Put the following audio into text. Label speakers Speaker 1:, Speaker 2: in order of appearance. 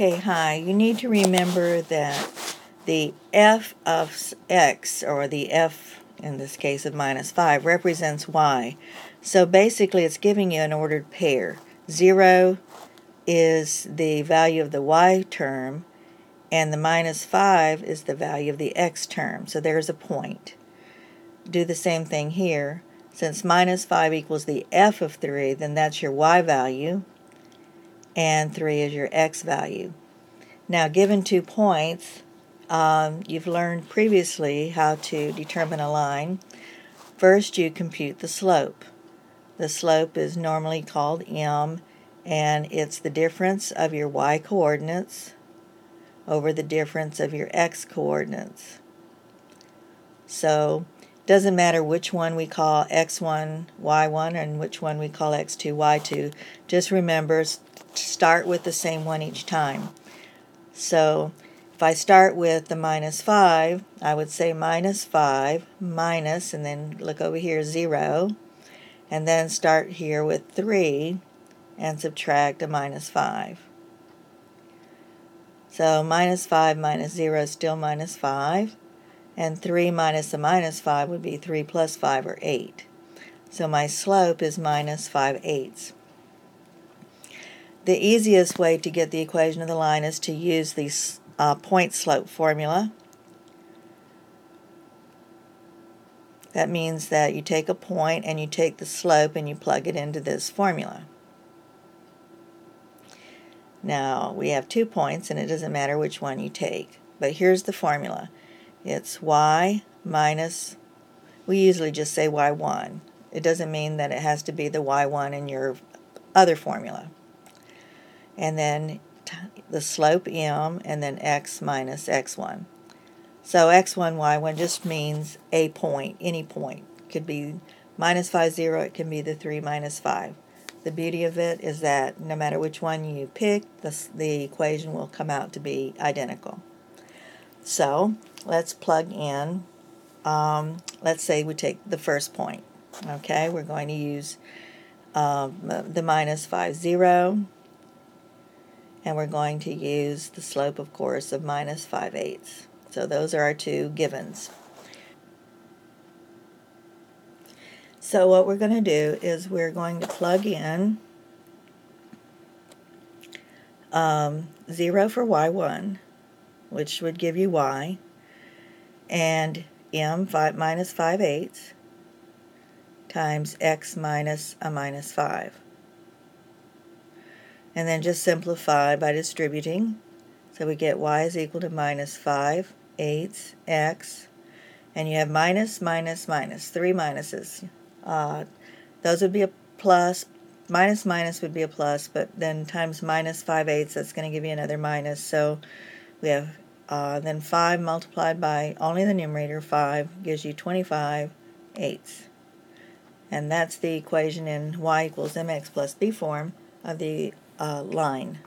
Speaker 1: Okay, hi. You need to remember that the f of x, or the f in this case of minus 5, represents y. So basically it's giving you an ordered pair. 0 is the value of the y term, and the minus 5 is the value of the x term. So there's a point. Do the same thing here. Since minus 5 equals the f of 3, then that's your y value, and 3 is your x value. Now, given two points, um, you've learned previously how to determine a line. First, you compute the slope. The slope is normally called m, and it's the difference of your y coordinates over the difference of your x coordinates. So, doesn't matter which one we call x1, y1, and which one we call x2, y2. Just remember, start with the same one each time. So if I start with the minus 5, I would say minus 5, minus, and then look over here, 0, and then start here with 3 and subtract a minus 5. So minus 5 minus 0 is still minus 5. And 3 minus a minus 5 would be 3 plus 5, or 8. So my slope is minus 5 eighths. The easiest way to get the equation of the line is to use the uh, point slope formula. That means that you take a point and you take the slope and you plug it into this formula. Now, we have two points and it doesn't matter which one you take. But here's the formula. It's y minus, we usually just say y1. It doesn't mean that it has to be the y1 in your other formula. And then the slope m, and then x minus x1. So x1, y1 just means a point, any point. Could be minus 5, 0, it can be the 3 minus 5. The beauty of it is that no matter which one you pick, the, the equation will come out to be identical. So let's plug in, um, let's say we take the first point. Okay, we're going to use um, the minus 5, 0, and we're going to use the slope, of course, of minus 5 eighths. So those are our two givens. So what we're going to do is we're going to plug in um, 0 for y1, which would give you y, and m 5 minus 5 eighths times x minus a minus 5. And then just simplify by distributing. So we get y is equal to minus 5 eighths x. And you have minus, minus, minus, three minuses. Uh, those would be a plus. Minus, minus would be a plus, but then times minus 5 eighths, that's going to give you another minus. So we have uh, then 5 multiplied by only the numerator, 5, gives you 25 eighths. And that's the equation in y equals mx plus b form of the uh, line.